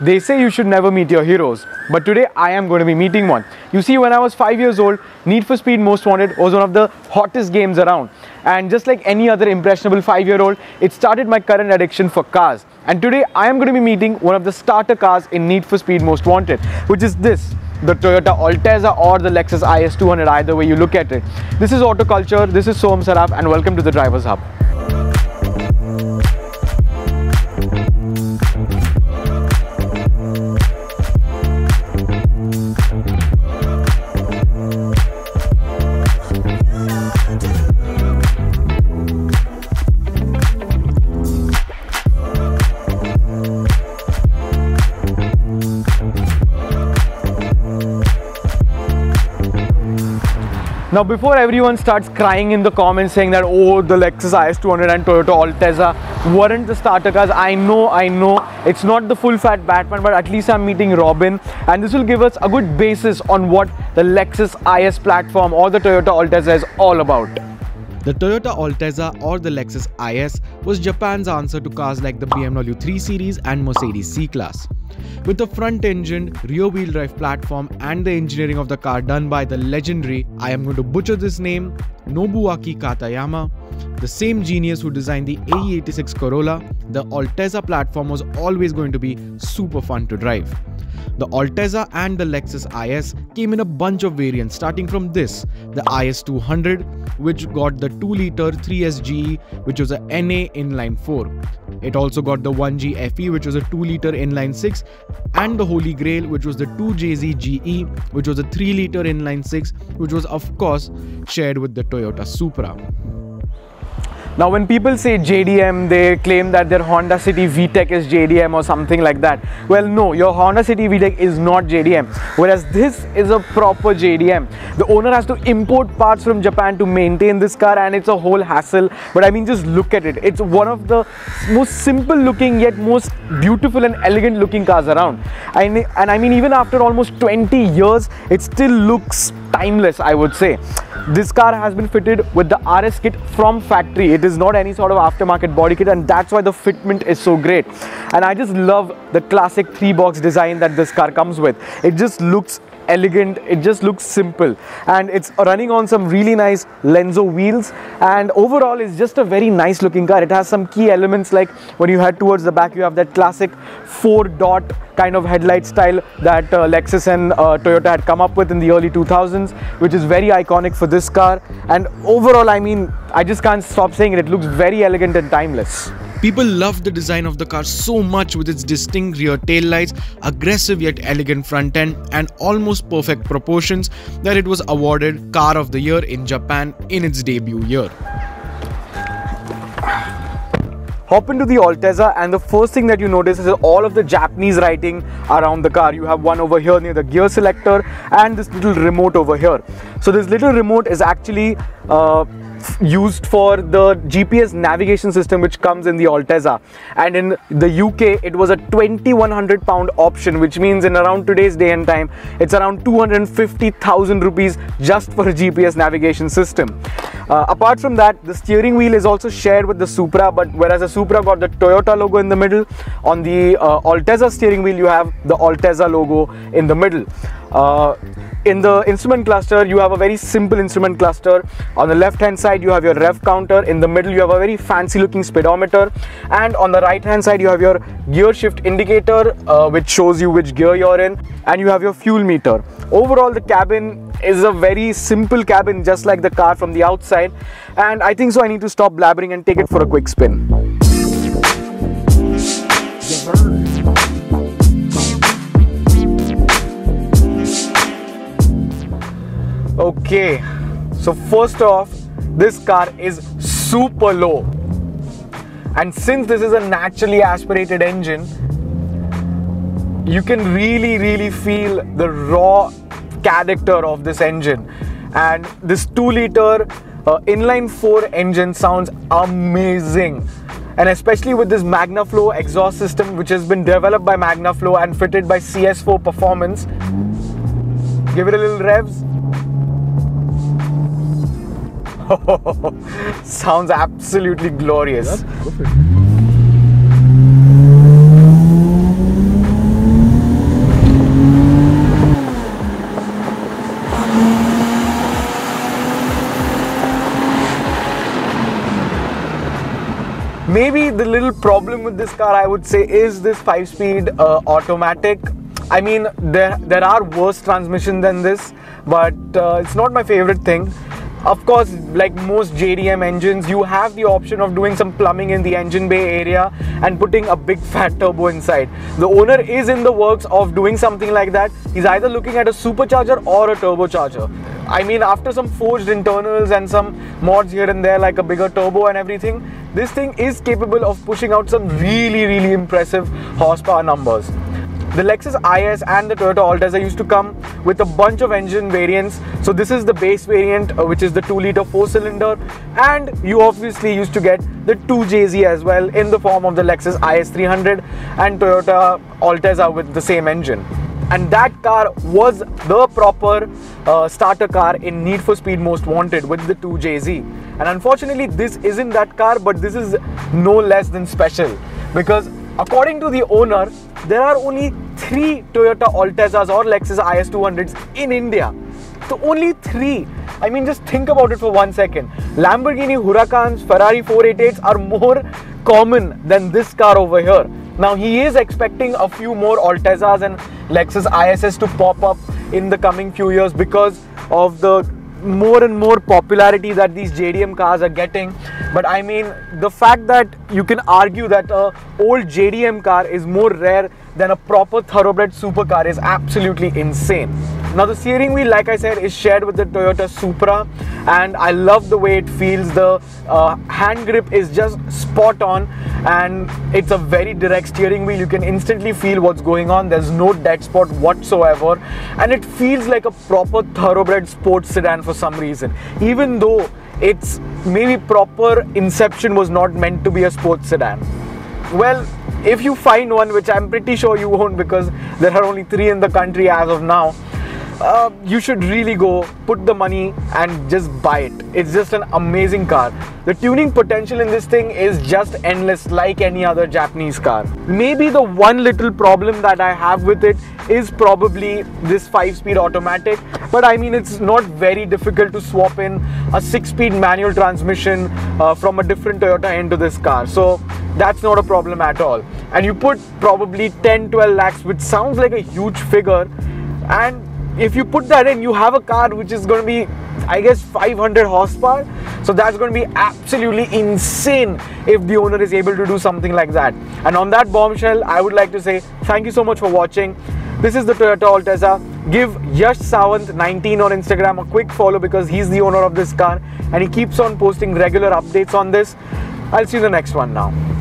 They say you should never meet your heroes, but today I am going to be meeting one. You see, when I was 5 years old, Need for Speed Most Wanted was one of the hottest games around. And just like any other impressionable 5 year old, it started my current addiction for cars. And today I am going to be meeting one of the starter cars in Need for Speed Most Wanted, which is this the Toyota Altezza or the Lexus IS200, either way you look at it. This is Auto Culture, this is Soham Saraf, and welcome to the Drivers Hub. Now before everyone starts crying in the comments saying that oh the Lexus IS200 and Toyota Altezza weren't the starter cars, I know, I know it's not the full fat Batman but at least I'm meeting Robin and this will give us a good basis on what the Lexus IS platform or the Toyota Altezza is all about. The Toyota Altezza or the Lexus IS was Japan's answer to cars like the BMW 3 Series and Mercedes C-Class. With the front-engined, rear-wheel drive platform and the engineering of the car done by the legendary, I am going to butcher this name, Nobuaki Katayama, the same genius who designed the AE86 Corolla, the Altezza platform was always going to be super fun to drive. The Altezza and the Lexus IS came in a bunch of variants starting from this, the IS200 which got the 2-liter 3SGE which was a NA inline 4. It also got the 1G FE which was a 2-liter inline 6 and the Holy Grail which was the 2JZ GE which was a 3-liter inline 6 which was of course shared with the Toyota Supra. Now when people say JDM, they claim that their Honda City VTEC is JDM or something like that. Well no, your Honda City VTEC is not JDM, whereas this is a proper JDM. The owner has to import parts from Japan to maintain this car and it's a whole hassle. But I mean just look at it. It's one of the most simple looking yet most beautiful and elegant looking cars around. And, and I mean even after almost 20 years, it still looks timeless I would say. This car has been fitted with the RS kit from factory. It is not any sort of aftermarket body kit and that's why the fitment is so great. And I just love the classic three box design that this car comes with. It just looks elegant. It just looks simple. And it's running on some really nice Lenso wheels. And overall it's just a very nice looking car. It has some key elements like when you head towards the back you have that classic four dot kind of headlight style that uh, Lexus and uh, Toyota had come up with in the early 2000s which is very iconic for this car. And overall I mean I just can't stop saying it. It looks very elegant and timeless People loved the design of the car so much with its distinct rear taillights, aggressive yet elegant front end, and almost perfect proportions that it was awarded Car of the Year in Japan in its debut year. hop into the Altezza and the first thing that you notice is all of the Japanese writing around the car. You have one over here near the gear selector and this little remote over here. So this little remote is actually uh, used for the GPS navigation system which comes in the Altezza and in the UK it was a 2100 pound option which means in around today's day and time it's around 250,000 rupees just for a GPS navigation system. Uh, apart from that the steering wheel is also shared with the Supra but whereas the Supra got the Toyota logo in the middle on the uh, steering wheel you have the Altezza logo in the middle. Uh, in the instrument cluster you have a very simple instrument cluster. On the left hand side you have your rev counter. In the middle you have a very fancy looking speedometer. And on the right hand side you have your gear shift indicator uh, which shows you which gear you're in. And you have your fuel meter. Overall the cabin is a very simple cabin just like the car from the outside. And I think so I need to stop blabbering and take it for a quick spin Okay, so first off, this car is super low. And since this is a naturally aspirated engine, you can really, really feel the raw character of this engine. And this 2 liter uh, inline 4 engine sounds amazing. And especially with this MagnaFlow exhaust system, which has been developed by MagnaFlow and fitted by CS4 Performance. Give it a little revs. Sounds absolutely glorious. Maybe the little problem with this car, I would say, is this five-speed uh, automatic. I mean, there there are worse transmission than this, but uh, it's not my favorite thing. Of course, like most JDM engines, you have the option of doing some plumbing in the engine bay area and putting a big fat turbo inside. The owner is in the works of doing something like that. He's either looking at a supercharger or a turbocharger. I mean, after some forged internals and some mods here and there, like a bigger turbo and everything, this thing is capable of pushing out some really, really impressive horsepower numbers. The Lexus IS and the Toyota Altezza used to come with a bunch of engine variants. So this is the base variant, uh, which is the 2 liter 4 cylinder. And you obviously used to get the 2JZ as well in the form of the Lexus IS 300 and Toyota Altezza with the same engine. And that car was the proper uh, starter car in Need for Speed Most Wanted with the 2JZ. And unfortunately, this isn't that car, but this is no less than special because according to the owner, there are only three Toyota Altezzas or Lexus IS200s in India. So only three. I mean, just think about it for one second. Lamborghini Huracans, Ferrari 488s are more common than this car over here. Now he is expecting a few more Altezzas and Lexus ISS to pop up in the coming few years because of the more and more popularity that these JDM cars are getting. But I mean, the fact that you can argue that a old JDM car is more rare than a proper thoroughbred supercar is absolutely insane. Now the steering wheel, like I said, is shared with the Toyota Supra and I love the way it feels. The uh, hand grip is just spot on and it's a very direct steering wheel. You can instantly feel what's going on. There's no dead spot whatsoever and it feels like a proper thoroughbred sports sedan for some reason. Even though it's maybe proper inception was not meant to be a sports sedan. Well, if you find one, which I'm pretty sure you won't because there are only three in the country as of now, uh, you should really go put the money and just buy it. It's just an amazing car. The tuning potential in this thing is just endless, like any other Japanese car. Maybe the one little problem that I have with it is probably this 5 speed automatic, but I mean, it's not very difficult to swap in a 6 speed manual transmission uh, from a different Toyota into this car. So that's not a problem at all. And you put probably 10 12 lakhs, which sounds like a huge figure, and if you put that in, you have a car which is going to be, I guess, 500 horsepower. So that's going to be absolutely insane if the owner is able to do something like that. And on that bombshell, I would like to say thank you so much for watching. This is the Toyota Altezza. Give Yash Sawant 19 on Instagram a quick follow because he's the owner of this car and he keeps on posting regular updates on this. I'll see you the next one now.